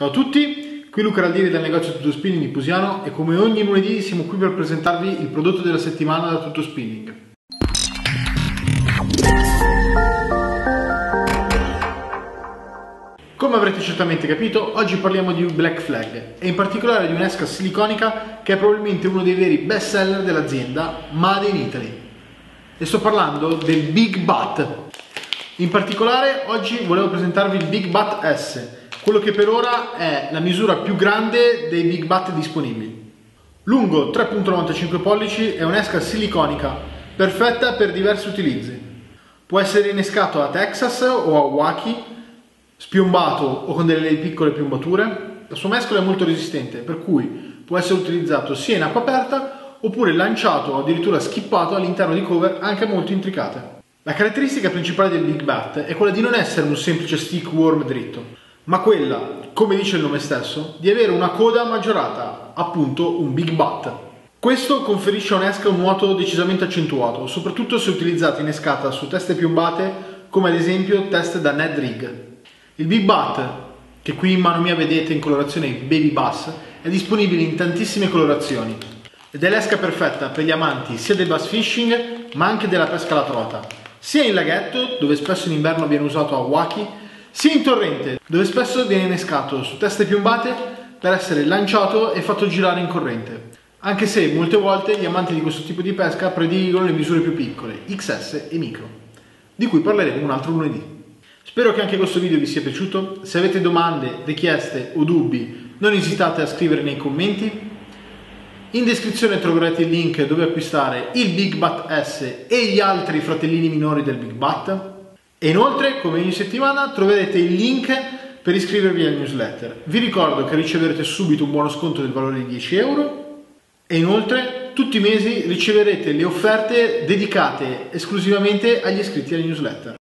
Ciao a tutti, qui Luca Raldini dal negozio Tutto Spinning di Pusiano e come ogni lunedì siamo qui per presentarvi il prodotto della settimana da Tutto Spinning. Come avrete certamente capito, oggi parliamo di Black Flag e in particolare di un'esca siliconica che è probabilmente uno dei veri best seller dell'azienda Made in Italy. E sto parlando del Big Bat. In particolare oggi volevo presentarvi il Big Bat S, quello che per ora è la misura più grande dei Big Bat disponibili. Lungo 3.95 pollici è un'esca siliconica, perfetta per diversi utilizzi. Può essere innescato a Texas o a Wacky, spiombato o con delle piccole piombature. La sua mescola è molto resistente, per cui può essere utilizzato sia in acqua aperta oppure lanciato o addirittura schippato all'interno di cover anche molto intricate. La caratteristica principale del Big Bat è quella di non essere un semplice stick worm dritto, ma quella, come dice il nome stesso, di avere una coda maggiorata, appunto un big butt. Questo conferisce a un'esca un nuoto decisamente accentuato, soprattutto se utilizzata innescata su teste piombate come ad esempio teste da Ned Rig. Il Big Butt, che qui in mano mia vedete in colorazione Baby Bass, è disponibile in tantissime colorazioni ed è l'esca perfetta per gli amanti sia del bass fishing ma anche della pesca alla trota, sia in laghetto, dove spesso in inverno viene usato a waki, sia in torrente, dove spesso viene innescato su teste piombate per essere lanciato e fatto girare in corrente. Anche se molte volte gli amanti di questo tipo di pesca prediligono le misure più piccole, XS e micro, di cui parleremo un altro lunedì. Spero che anche questo video vi sia piaciuto, se avete domande, richieste o dubbi non esitate a scrivere nei commenti. In descrizione troverete il link dove acquistare il Big Bat S e gli altri fratellini minori del Big Bat e inoltre, come ogni settimana, troverete il link per iscrivervi al newsletter. Vi ricordo che riceverete subito un buono sconto del valore di 10 euro e inoltre tutti i mesi riceverete le offerte dedicate esclusivamente agli iscritti al newsletter.